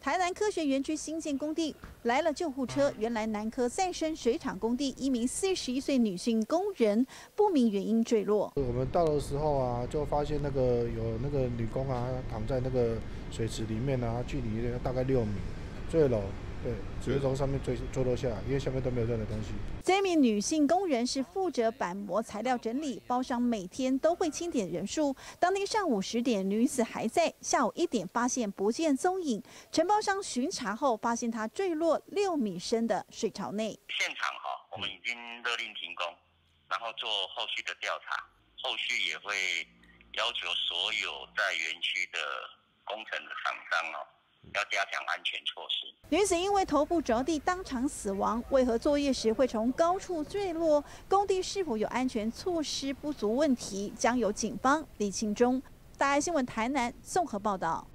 台南科学园区新建工地来了救护车，原来南科再生水厂工地一名四十一岁女性工人不明原因坠落。我们到的时候啊，就发现那个有那个女工啊躺在那个水池里面啊，距离大概六米，坠楼。对，只是从上面坠坠落下来，因为下面都没有任何东西。这名女性工人是负责板模材料整理，包商每天都会清点人数。当天上午十点，女子还在；下午一点发现不见踪影，承包商巡查后发现她坠落六米深的水槽内。现场哈，我们已经勒令停工，然后做后续的调查，后续也会要求所有在园区的工程的厂商哦。要加强安全措施。女子因为头部着地当场死亡，为何作业时会从高处坠落？工地是否有安全措施不足问题？将由警方李庆中。大爱新闻台南综合报道。